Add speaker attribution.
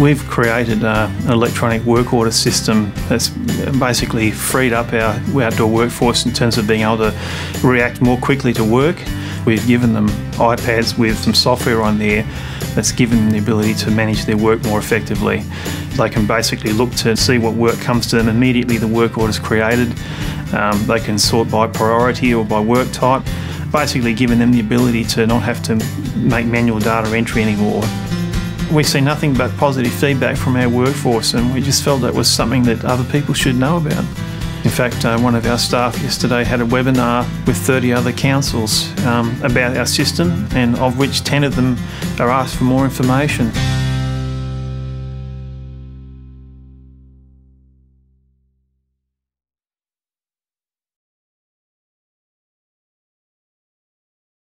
Speaker 1: We've created uh, an electronic work order system that's basically freed up our outdoor workforce in terms of being able to react more quickly to work. We've given them iPads with some software on there that's given them the ability to manage their work more effectively. They can basically look to see what work comes to them immediately the work order is created. Um, they can sort by priority or by work type, basically giving them the ability to not have to make manual data entry anymore. We see nothing but positive feedback from our workforce, and we just felt that was something that other people should know about. In fact, uh, one of our staff yesterday had a webinar with 30 other councils um, about our system, and of which 10 of them are asked for more information.